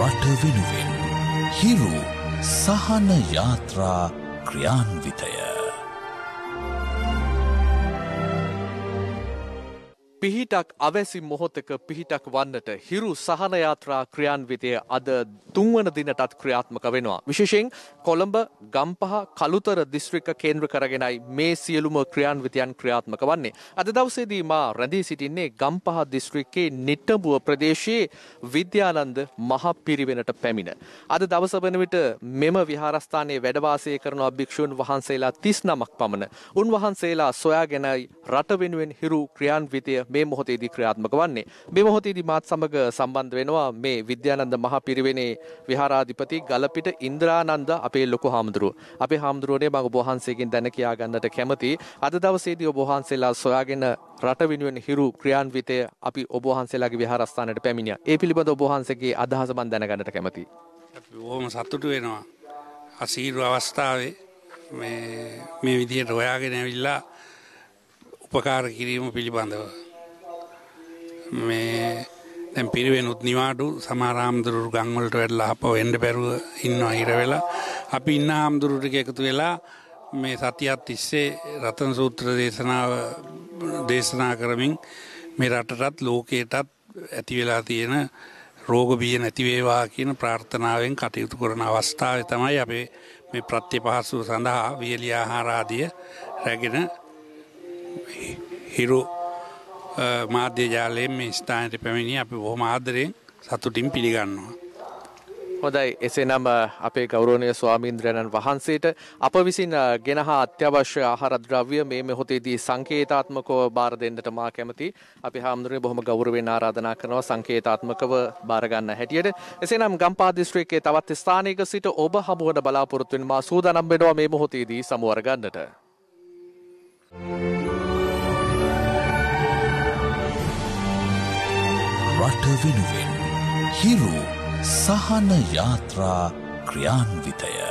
රට වෙනුවෙන් හිරු සහන යාත්‍රා ක්‍රියාන්විතය. පිහිටක් අවැසි මොහොතක පිහිටක් වන්නට හිරු සහනයාත්‍රා ක්‍රියාන්විතය අද තුන්වන දිනටත් ක්‍රියාත්මක වෙනවා. විශේෂයෙන් කොළඹ ගම්පහ කළුතර දිස්ත්‍රික්ක කේන්ද්‍ර කරගෙනයි මේ සියලුම ක්‍රියාන්විතයන් ක්‍රියාත්මක වන්නේ. අද දවසේදී මා රැඳී සිටින්නේ ගම්පහ දිස්ත්‍රික්කේ නිට්ටඹුව ප්‍රදේශයේ විද්‍යානන්ද මහ පිරිවෙනට පැමිණ. අද දවස වන විට මෙම විහාරස්ථානයේ වැඩවාසය කරන භික්ෂූන් වහන්සේලා 39ක් පමණ. උන්වහන්සේලා සොයාගෙනයි රට වෙනුවෙන් හිරු ක්‍රියාන්විතය මේ මොහොතේදී ක්‍රියාත්මක වන්නේ. මේ මොහොතේදී මාත් සමග සම්බන්ධ වෙනවා මේ විද්‍යානන්ද මහ පිරිවෙනේ විහාරාධිපති ගලපිට ඉන්ද්‍රානන්ද අපේ ලොකු හාමුදුරුව. අපේ හාමුදුරුවනේ මම ඔබ වහන්සේගෙන් දැන කියා ගන්නට කැමතියි. අද දවසේදී ඔබ වහන්සේලා සොයාගෙන රට වෙනුවෙන් හිරු ක්‍රියාන්විතය අපි ඔබ වහන්සේලාගේ විහාරස්ථානයට පැමිණියා. ඒ පිළිබඳ ඔබ වහන්සේගේ අදහස මම දැනගන්නට කැමතියි. අපි බොහොම සතුටු වෙනවා. අසීරු අවස්ථාවේ මේ මේ විදිහට හොයාගෙන ඇවිල්ලා උපකාර කිරීම පිළිබඳව මේ දැන් පිරිවෙනුත් නිවාඩු සමාරාම්දුරු ගංවලට වැඩලා අප වෙන්න බැරුව ඉන්නවා හිර වෙලා. අපි ඉන්න හාමුදුරු ටික එකතු වෙලා මේ සතියක් තිස්සේ රතන සූත්‍ර දේශනාව දේශනා කරමින් මේ රටටත් ලෝකයටත් ඇති වෙලා තියෙන රෝග බිය නැති වේවා කියන ප්‍රාර්ථනාවෙන් කටයුතු කරන අවස්ථාවේ තමයි අපේ මේ ප්‍රත්‍ය පහසුව සඳහා වියලි ආහාර ආදිය රැගෙන හිරු මාධ්‍ය ජාලයෙන් මේ ස්ථානයට පැමිණි අපි බොහොම ආදරයෙන් සතුටින් පිළිගන්නවා. හොඳයි එසේනම් අපේ ගෞරවනීය ස්වාමීන්ද්‍රයන්න් වහන්සේට අප විසින් ගෙනහා අත්‍යවශ්‍ය ආහාර ද්‍රව්‍ය මේ මොහොතේදී සංකේතාත්මකව බාර දෙන්නට මා කැමති. අපි හාමුදුරුවෝ බොහොම ගෞරවයෙන් ආරාධනා කරනවා සංකේතාත්මකව බාර ගන්න හැටියට. එසේනම් ගම්පහ දිස්ත්‍රික්කයේ තවත් ස්ථානයක සිට ඔබ හමුවන බලාපොරොත්තු වෙන මා සූදානම් වෙනවා මේ මොහොතේදී සමුවර ගන්නට. රට වෙනුවෙන් හිරු සහන යාත්‍රා ක්‍රියාන්විතය.